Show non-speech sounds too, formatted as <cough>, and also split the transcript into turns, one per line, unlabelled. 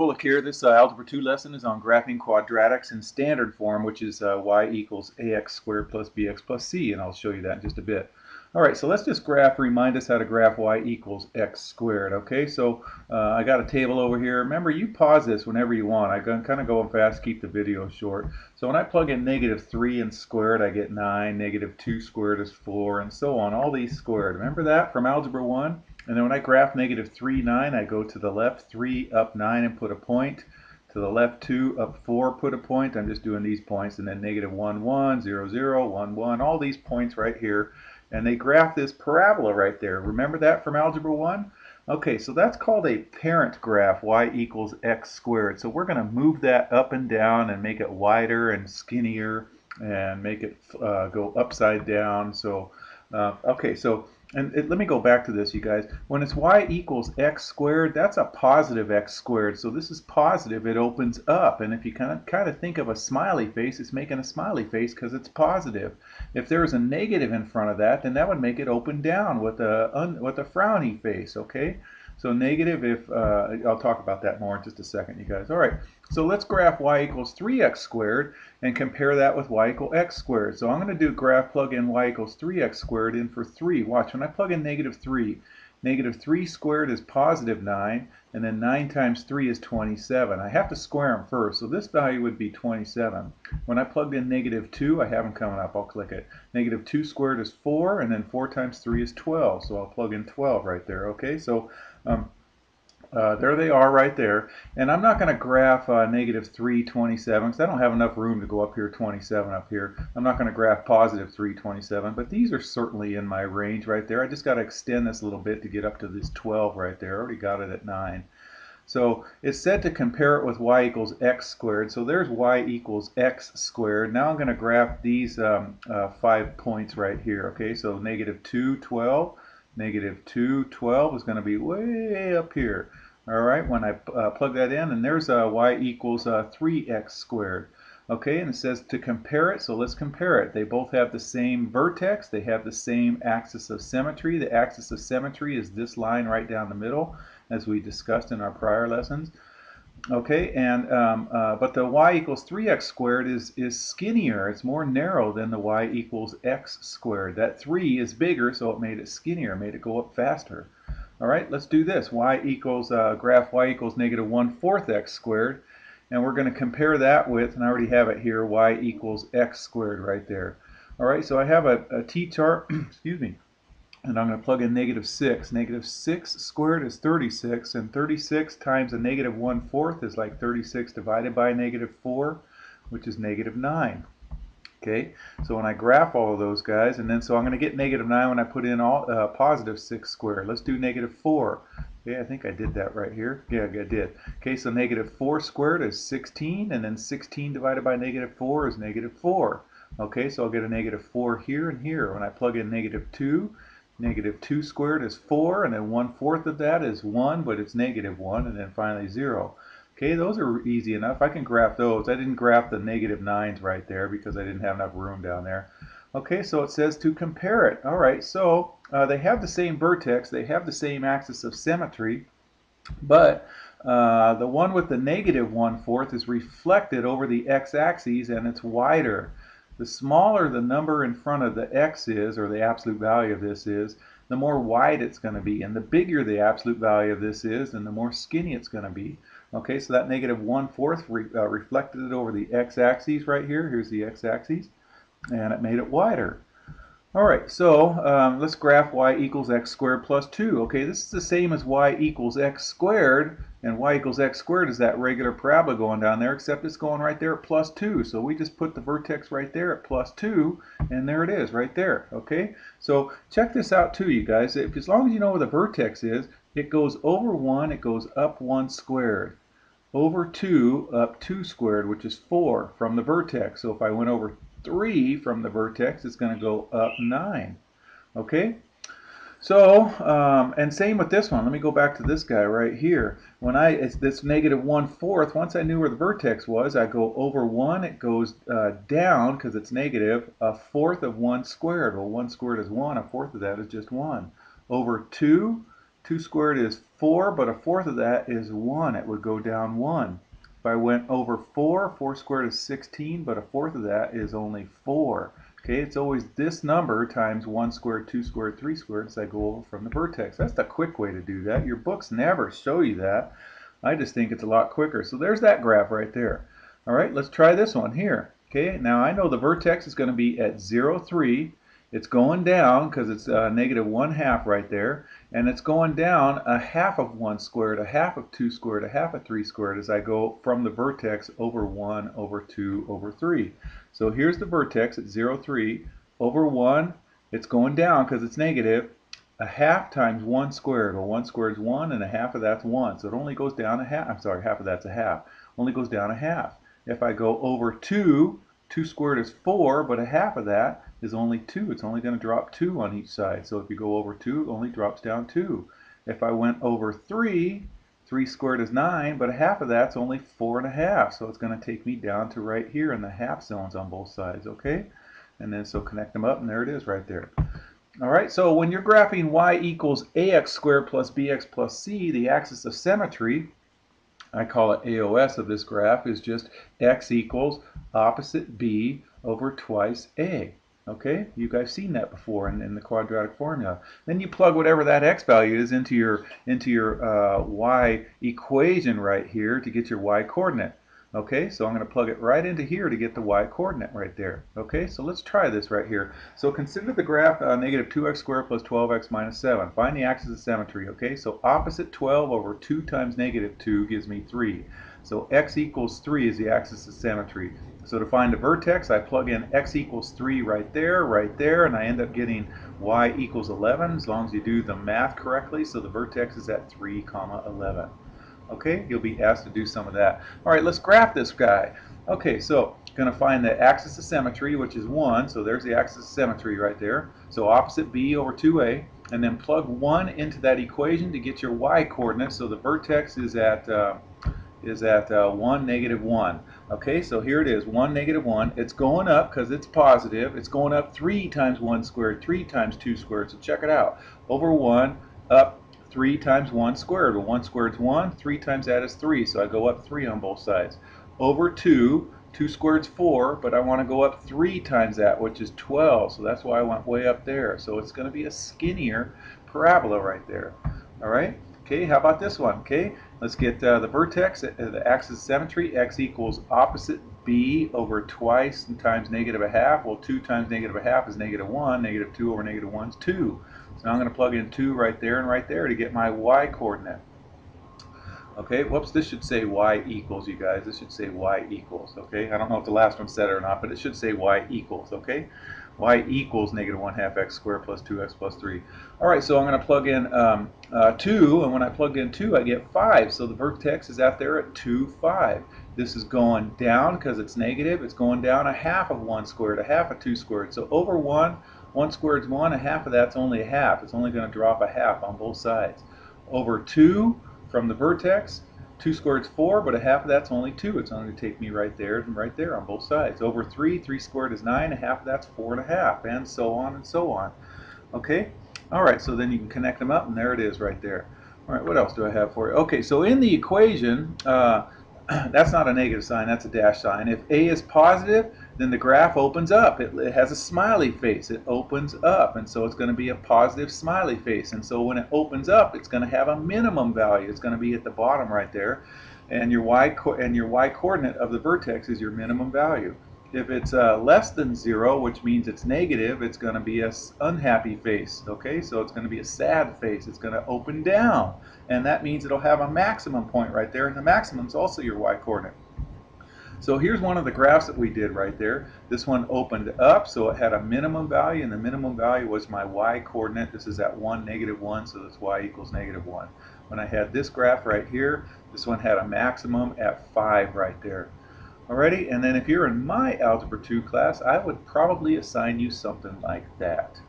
Bullock here. This uh, Algebra 2 lesson is on graphing quadratics in standard form, which is uh, y equals ax squared plus bx plus c, and I'll show you that in just a bit. All right, so let's just graph, remind us how to graph y equals x squared, okay? So uh, I got a table over here. Remember, you pause this whenever you want. I'm kind of going fast, keep the video short. So when I plug in negative 3 and squared, I get 9, negative 2 squared is 4, and so on, all these squared. Remember that from Algebra 1? And then when I graph negative 3, 9, I go to the left 3, up 9, and put a point. To the left 2, up 4, put a point. I'm just doing these points. And then negative 1, 1, 0, 0, 1, 1, all these points right here. And they graph this parabola right there. Remember that from Algebra 1? Okay, so that's called a parent graph, y equals x squared. So we're going to move that up and down and make it wider and skinnier and make it uh, go upside down. So, uh, okay, so and it, let me go back to this, you guys. When it's y equals x squared, that's a positive x squared. So this is positive. It opens up. And if you kind of, kind of think of a smiley face, it's making a smiley face because it's positive. If there was a negative in front of that, then that would make it open down with a, un, with a frowny face, okay? So negative if, uh, I'll talk about that more in just a second, you guys. All right, so let's graph y equals 3x squared and compare that with y equal x squared. So I'm going to do graph plug in y equals 3x squared in for 3. Watch, when I plug in negative 3, negative 3 squared is positive 9, and then 9 times 3 is 27. I have to square them first, so this value would be 27. When I plugged in negative 2, I have them coming up, I'll click it. Negative 2 squared is 4, and then 4 times 3 is 12, so I'll plug in 12 right there, okay? So um, uh, there they are right there. And I'm not going to graph uh, negative 327 because I don't have enough room to go up here 27 up here. I'm not going to graph positive 327, but these are certainly in my range right there. I just got to extend this a little bit to get up to this 12 right there. I already got it at 9. So it's said to compare it with y equals x squared. So there's y equals x squared. Now I'm going to graph these um, uh, five points right here. Okay, so negative 2, 12 negative 2, 12 is going to be way up here. All right, when I uh, plug that in, and there's uh, y equals uh, 3x squared. Okay, and it says to compare it, so let's compare it. They both have the same vertex, they have the same axis of symmetry. The axis of symmetry is this line right down the middle, as we discussed in our prior lessons. Okay, and um, uh, but the y equals 3x squared is, is skinnier. It's more narrow than the y equals x squared. That 3 is bigger, so it made it skinnier, made it go up faster. All right, let's do this. y equals, uh, graph y equals negative 1 fourth x squared. And we're going to compare that with, and I already have it here, y equals x squared right there. All right, so I have a, a t-chart, <clears throat> excuse me, and I'm going to plug in negative 6. Negative 6 squared is 36, and 36 times a negative 1 fourth is like 36 divided by negative 4, which is negative 9. Okay, so when I graph all of those guys, and then so I'm going to get negative 9 when I put in all uh, positive 6 squared. Let's do negative 4. Okay, I think I did that right here. Yeah, I did. Okay, so negative 4 squared is 16, and then 16 divided by negative 4 is negative 4. Okay, so I'll get a negative 4 here and here. When I plug in negative 2, Negative 2 squared is 4, and then 1 fourth of that is 1, but it's negative 1, and then finally 0. Okay, those are easy enough. I can graph those. I didn't graph the negative 9s right there because I didn't have enough room down there. Okay, so it says to compare it. All right, so uh, they have the same vertex. They have the same axis of symmetry, but uh, the one with the negative 1 fourth is reflected over the x-axis, and it's wider. The smaller the number in front of the x is, or the absolute value of this is, the more wide it's going to be. And the bigger the absolute value of this is, and the more skinny it's going to be. Okay, so that negative 1 fourth re uh, reflected it over the x-axis right here. Here's the x-axis. And it made it wider. All right, so um, let's graph y equals x squared plus 2. Okay, this is the same as y equals x squared, and y equals x squared is that regular parabola going down there, except it's going right there at plus 2. So we just put the vertex right there at plus 2, and there it is right there. Okay, so check this out too, you guys. If, as long as you know where the vertex is, it goes over 1, it goes up 1 squared. Over 2, up 2 squared, which is 4 from the vertex. So if I went over 3 from the vertex, it's going to go up 9. Okay? So, um, and same with this one. Let me go back to this guy right here. When I, it's this negative 1 fourth, once I knew where the vertex was, I go over 1, it goes uh, down, because it's negative, a fourth of 1 squared. Well, 1 squared is 1, a fourth of that is just 1. Over 2, 2 squared is 4, but a fourth of that is 1. It would go down 1. If I went over 4, 4 squared is 16, but a fourth of that is only 4. Okay, it's always this number times 1 squared, 2 squared, 3 squared as I go over from the vertex. That's the quick way to do that. Your books never show you that. I just think it's a lot quicker. So there's that graph right there. All right, let's try this one here. Okay, now I know the vertex is going to be at 0, 3. It's going down because it's uh, negative 1 half right there. And it's going down a half of 1 squared, a half of 2 squared, a half of 3 squared as I go from the vertex over 1 over 2 over 3. So here's the vertex at 0, 3 over 1. It's going down because it's negative. A half times 1 squared. Well, 1 squared is 1 and a half of that's 1. So it only goes down a half. I'm sorry, half of that's a half. Only goes down a half. If I go over 2, 2 squared is 4, but a half of that is only 2. It's only going to drop 2 on each side. So if you go over 2, it only drops down 2. If I went over 3, 3 squared is 9, but half of that's only 4 and a half. So it's going to take me down to right here in the half zones on both sides, okay? And then so connect them up, and there it is right there. All right, so when you're graphing y equals ax squared plus bx plus c, the axis of symmetry, I call it AOS of this graph, is just x equals opposite b over twice a. Okay, you guys seen that before in, in the quadratic formula. Then you plug whatever that x value is into your into your uh, y equation right here to get your y coordinate. Okay, so I'm going to plug it right into here to get the y coordinate right there. Okay, so let's try this right here. So consider the graph uh, negative 2x squared plus 12x minus 7. Find the axis of symmetry. Okay, so opposite 12 over 2 times negative 2 gives me 3. So x equals 3 is the axis of symmetry. So to find the vertex, I plug in x equals 3 right there, right there, and I end up getting y equals 11 as long as you do the math correctly. So the vertex is at 3 comma 11. Okay, you'll be asked to do some of that. All right, let's graph this guy. Okay, so going to find the axis of symmetry, which is 1. So there's the axis of symmetry right there. So opposite b over 2a. And then plug 1 into that equation to get your y coordinate. So the vertex is at, uh, is at uh, 1, negative 1. Okay, so here it is, 1, negative 1. It's going up because it's positive. It's going up 3 times 1 squared, 3 times 2 squared. So check it out. Over 1, up 3 times 1 squared. Well, 1 squared is 1. 3 times that is 3. So I go up 3 on both sides. Over 2. 2 squared is 4, but I want to go up 3 times that, which is 12. So that's why I went way up there. So it's going to be a skinnier parabola right there. All right? Okay, how about this one? Okay, let's get uh, the vertex, uh, the axis of symmetry, x equals opposite b over twice times negative a half. Well, 2 times negative a half is negative 1. Negative 2 over negative 1 is 2. So now I'm going to plug in 2 right there and right there to get my y coordinate. Okay, whoops, this should say y equals, you guys. This should say y equals, okay? I don't know if the last one said it or not, but it should say y equals, okay? Y equals negative 1 half x squared plus 2x plus 3. All right, so I'm going to plug in um, uh, 2, and when I plug in 2, I get 5. So the vertex is out there at 2, 5. This is going down because it's negative. It's going down a half of 1 squared, a half of 2 squared. So over 1, 1 squared is 1, a half of that's only a half. It's only going to drop a half on both sides. Over 2 from the vertex, 2 squared is 4, but a half of that's only 2. It's only going to take me right there and right there on both sides. Over 3, 3 squared is 9, a half of that's 4 and a half, and so on and so on. Okay? All right, so then you can connect them up, and there it is right there. All right, what else do I have for you? Okay, so in the equation, uh, <clears throat> that's not a negative sign, that's a dash sign. If A is positive, then the graph opens up. It, it, has a smiley face. It opens up, and so it's going to be a positive smiley face. And so when it opens up, it's going to have a minimum value. It's going to be at the bottom right there, and your y and your y coordinate of the vertex is your minimum value. If it's uh, less than zero, which means it's negative, it's going to be a unhappy face. Okay, so it's going to be a sad face. It's going to open down, and that means it'll have a maximum point right there, and the maximum is also your y coordinate. So here's one of the graphs that we did right there. This one opened up, so it had a minimum value, and the minimum value was my y coordinate. This is at 1, negative 1, so that's y equals negative 1. When I had this graph right here, this one had a maximum at 5 right there. Alrighty, and then if you're in my Algebra 2 class, I would probably assign you something like that.